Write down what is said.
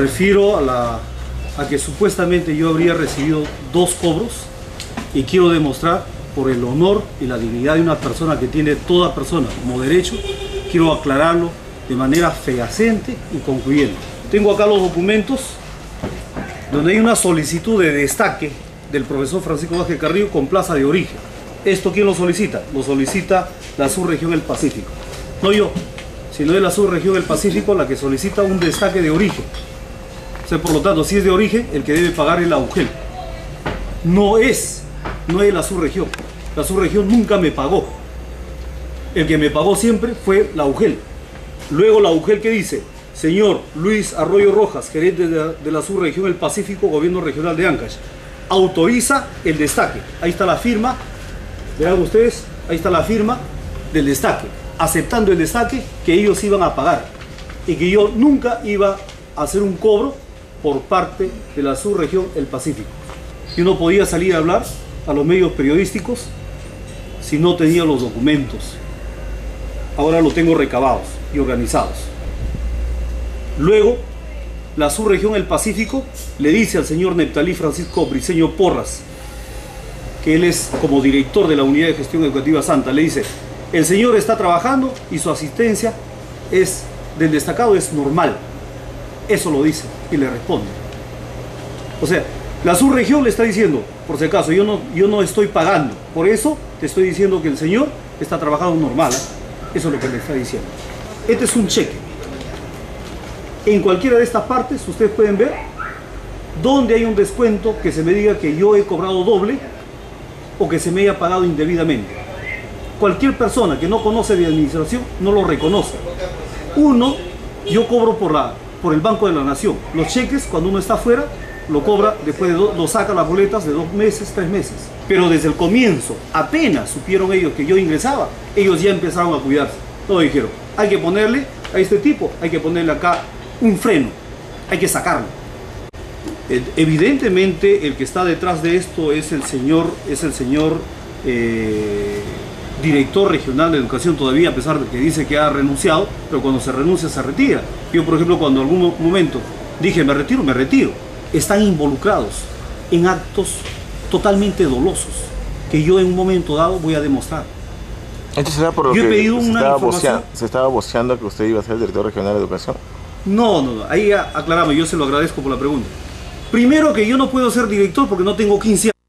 refiero a, que supuestamente yo habría recibido dos cobros y quiero demostrar por el honor y la dignidad de una persona que tiene toda persona como derecho, quiero aclararlo de manera fehaciente y concluyente. Tengo acá los documentos donde hay una solicitud de destaque del profesor Francisco Vázquez Carrillo con plaza de origen. ¿Esto quién lo solicita? Lo solicita la subregión del Pacífico. No yo, sino es la subregión del Pacífico la que solicita un destaque de origen. Por lo tanto, si es de origen, el que debe pagar es la UGEL. No es, no es la subregión. La subregión nunca me pagó. El que me pagó siempre fue la UGEL. Luego la UGEL que dice, señor Luis Arroyo Rojas, gerente de la, subregión del Pacífico, gobierno regional de Ancash, autoriza el destaque. Ahí está la firma, vean ustedes, ahí está la firma del destaque, aceptando el destaque que ellos iban a pagar y que yo nunca iba a hacer un cobro por parte de la subregión El Pacífico. Yo no podía salir a hablar a los medios periodísticos si no tenía los documentos. Ahora lo tengo recabados y organizados. Luego, la subregión El Pacífico le dice al señor Neptalí Francisco Briceño Porras, que él es como director de la Unidad de Gestión Educativa Santa, le dice, el señor está trabajando y su asistencia es del destacado es normal. Eso lo dice y le responde. O sea, la subregión le está diciendo, por si acaso, yo no, yo no estoy pagando. Por eso te estoy diciendo que el señor está trabajando normal. ¿eh? Eso es lo que le está diciendo. Este es un cheque. En cualquiera de estas partes, ustedes pueden ver donde hay un descuento que se me diga que yo he cobrado doble o que se me haya pagado indebidamente. Cualquier persona que no conoce de administración no lo reconoce. Uno, yo cobro por, la, por el Banco de la Nación. Los cheques, cuando uno está afuera, lo cobra, después de do, lo saca las boletas de dos meses, tres meses. Pero desde el comienzo, apenas supieron ellos que yo ingresaba, ellos ya empezaron a cuidarse. Todos dijeron, hay que ponerle a este tipo, hay que ponerle acá un freno, hay que sacarlo. Evidentemente el que está detrás de esto es el señor, es el señor eh, director regional de educación todavía, a pesar de que dice que ha renunciado, pero cuando se renuncia se retira. Yo, por ejemplo, cuando en algún momento dije me retiro, me retiro. Están involucrados en actos totalmente dolosos que yo en un momento dado voy a demostrar. Entonces era por lo Yo he pedido se, una estaba voceando, se estaba voceando que usted iba a ser el director regional de educación. No, no, no. Ahí aclaramos, yo se lo agradezco por la pregunta. Primero que yo no puedo ser director porque no tengo 15 años.